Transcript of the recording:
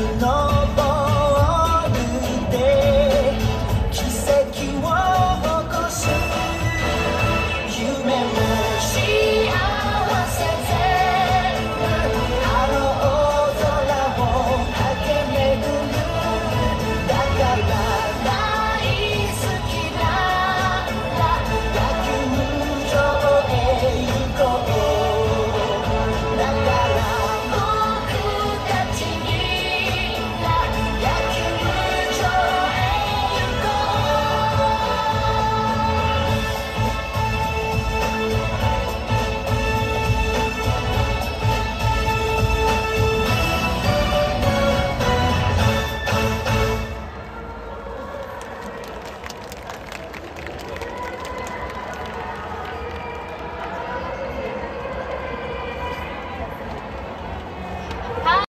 you know